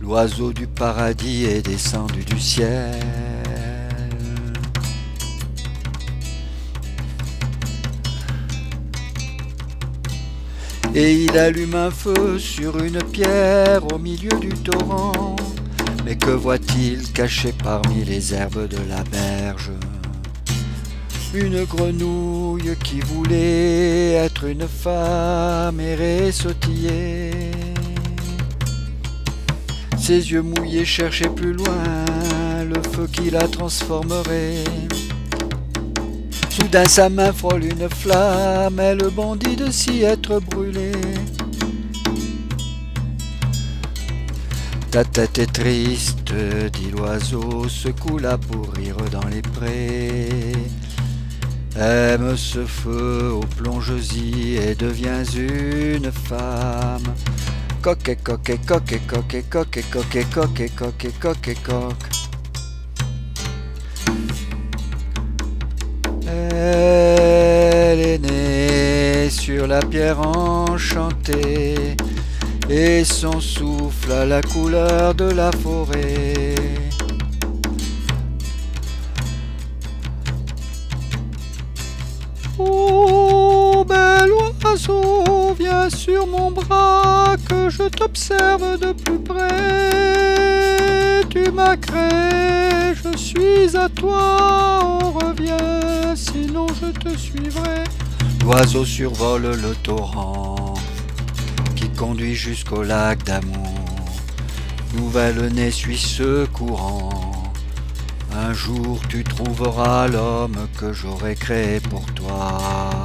L'oiseau du paradis est descendu du ciel. Et il allume un feu sur une pierre au milieu du torrent. Mais que voit-il caché parmi les herbes de la berge? Une grenouille qui voulait être une femme et sautiller. Ses yeux mouillés cherchaient plus loin le feu qui la transformerait. Soudain sa main frôle une flamme, elle bondit de s'y être brûlée. Ta tête est triste, dit l'oiseau, secoue la pour rire dans les prés. Aime ce feu au plonges-y et deviens une femme. Coque, coque, coque, coque, coque, coque, coque, coque, coque, coque. Elle est née sur la pierre enchantée et son souffle a la couleur de la forêt. Oh, bel oiseau, viens sur mon bras que je t'observe de plus près. Tu m'as créé, je suis à toi, on revient, sinon je te suivrai. L'oiseau survole le torrent qui conduit jusqu'au lac d'amour. Nouvelle-née suit ce courant. Un jour tu trouveras l'homme que j'aurais créé pour toi.